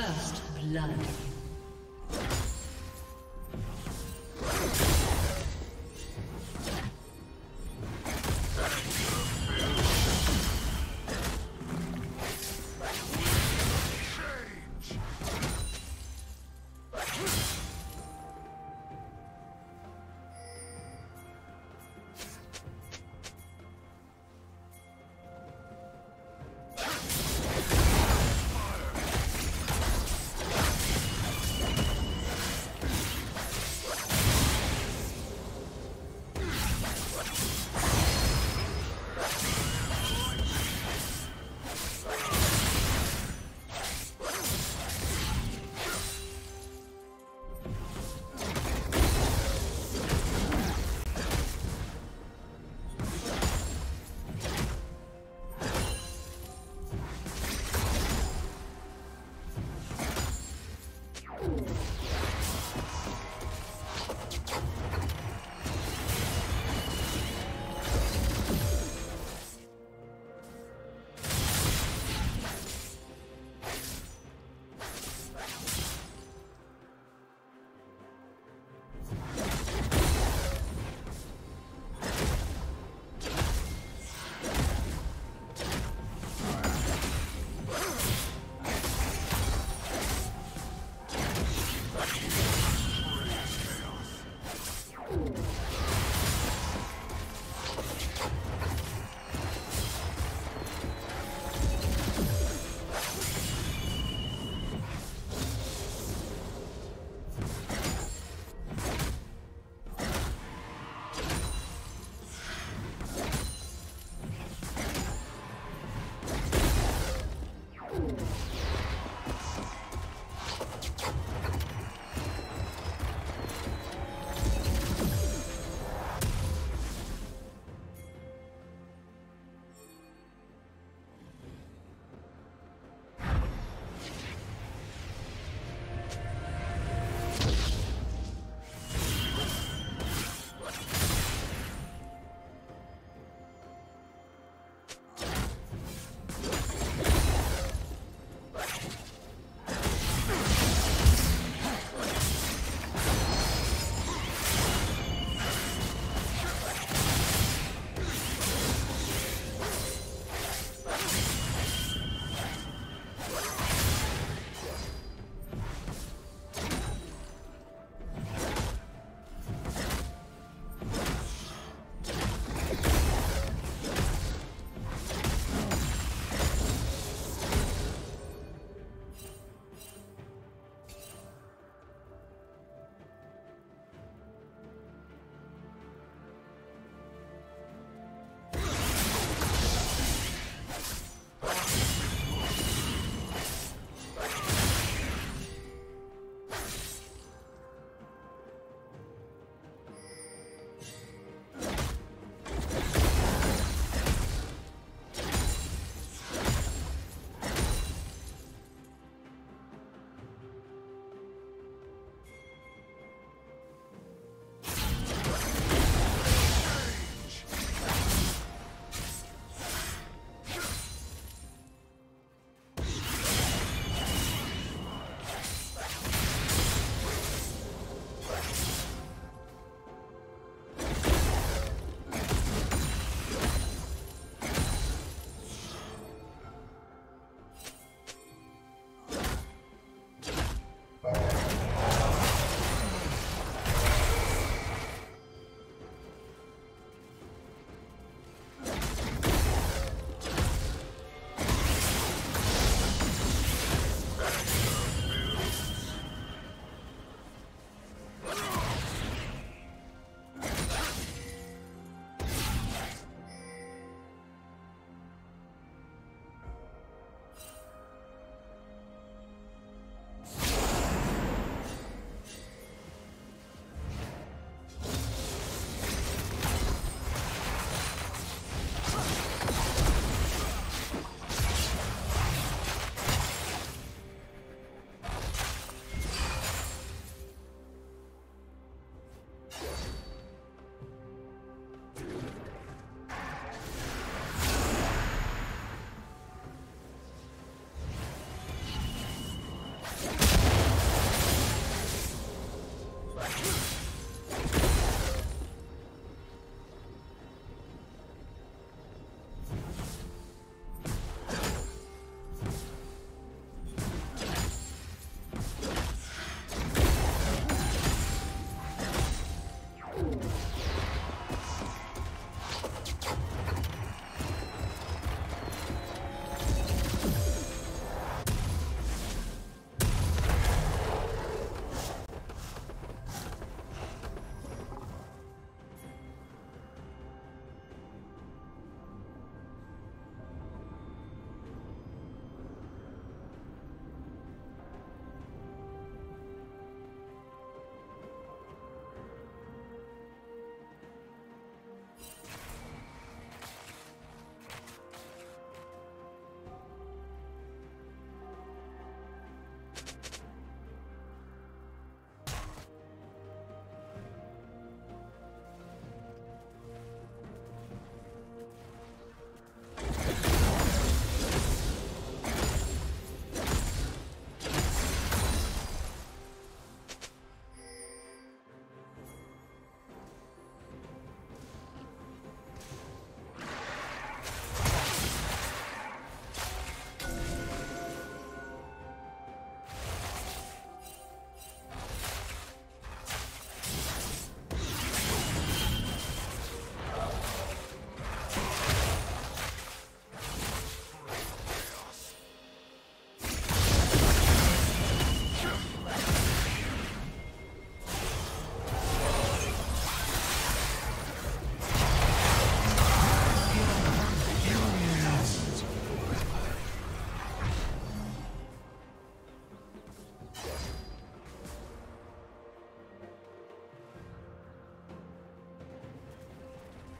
First blood.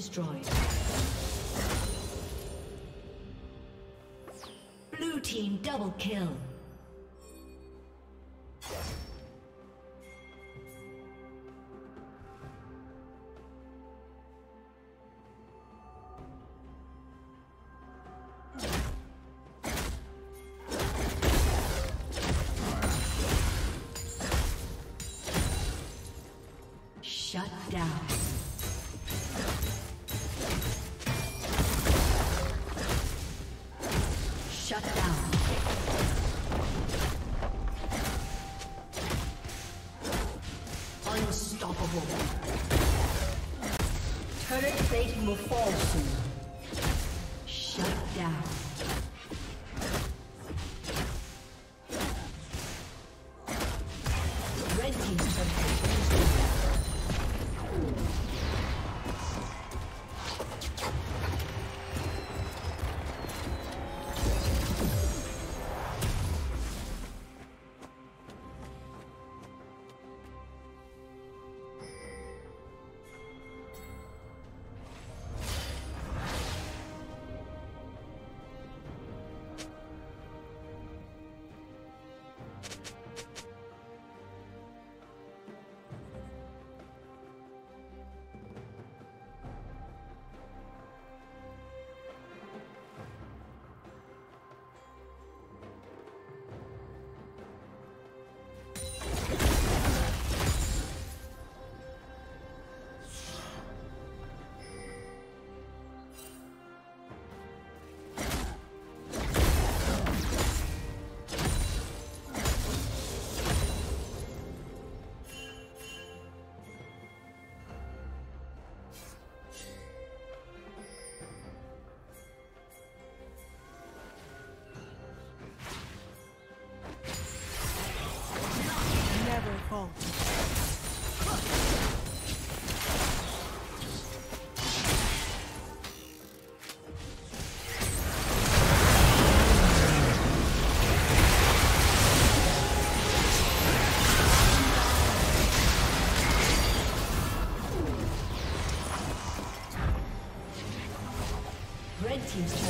Destroyed. Blue team double kill. Shut down. Team's turret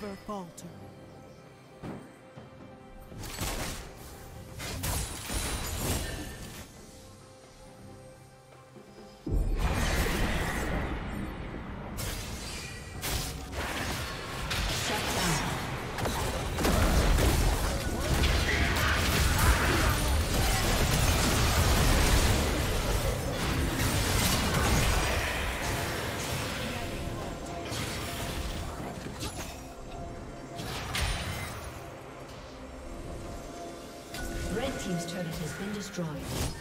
never falter. Been destroyed.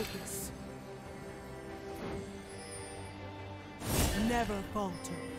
Focus. Never falter.